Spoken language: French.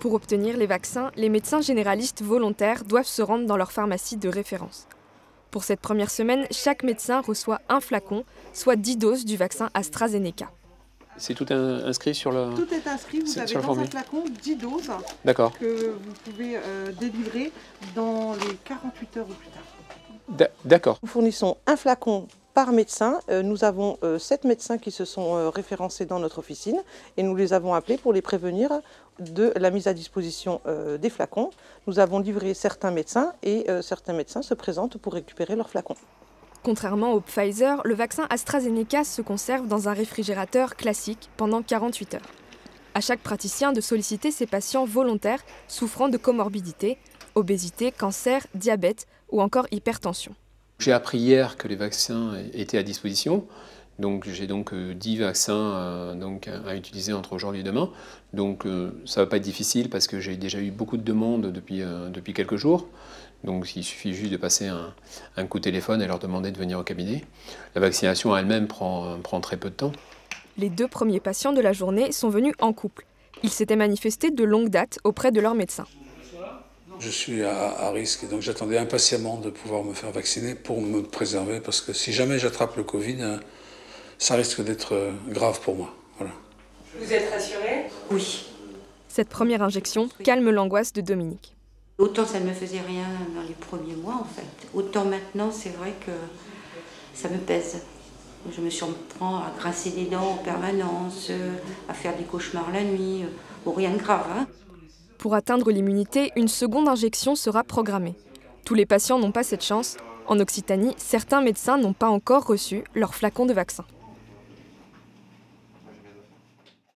Pour obtenir les vaccins, les médecins généralistes volontaires doivent se rendre dans leur pharmacie de référence. Pour cette première semaine, chaque médecin reçoit un flacon, soit 10 doses du vaccin AstraZeneca. C'est tout inscrit sur le. Tout est inscrit. Vous avez dans un flacon 10 doses D'accord. que vous pouvez euh, délivrer dans les 48 heures ou plus tard. D'accord. Nous fournissons un flacon par médecin. Euh, nous avons euh, sept médecins qui se sont référencés dans notre officine et nous les avons appelés pour les prévenir de la mise à disposition des flacons. Nous avons livré certains médecins et certains médecins se présentent pour récupérer leurs flacons. Contrairement au Pfizer, le vaccin AstraZeneca se conserve dans un réfrigérateur classique pendant 48 heures. À chaque praticien de solliciter ses patients volontaires souffrant de comorbidités, obésité, cancer, diabète ou encore hypertension. J'ai appris hier que les vaccins étaient à disposition. Donc j'ai donc 10 euh, vaccins euh, donc, à utiliser entre aujourd'hui et demain. Donc euh, ça ne va pas être difficile parce que j'ai déjà eu beaucoup de demandes depuis, depuis quelques jours. Donc il suffit juste de passer un, coup de téléphone et leur demander de venir au cabinet. La vaccination elle-même prend, prend très peu de temps. Les deux premiers patients de la journée sont venus en couple. Ils s'étaient manifestés de longue date auprès de leur médecin. Je suis à, risque et donc j'attendais impatiemment de pouvoir me faire vacciner pour me préserver parce que si jamais j'attrape le Covid, euh, ça risque d'être euh, grave pour moi. Voilà. Vous êtes rassuré? Oui. Cette première injection calme l'angoisse de Dominique. Autant ça ne me faisait rien dans les premiers mois en fait. Autant maintenant c'est vrai que ça me pèse. Je me surprends à grincer des dents en permanence, à faire des cauchemars la nuit. Bon, rien de grave. Hein. Pour atteindre l'immunité, une seconde injection sera programmée. Tous les patients n'ont pas cette chance. En Occitanie, certains médecins n'ont pas encore reçu leur flacon de vaccin.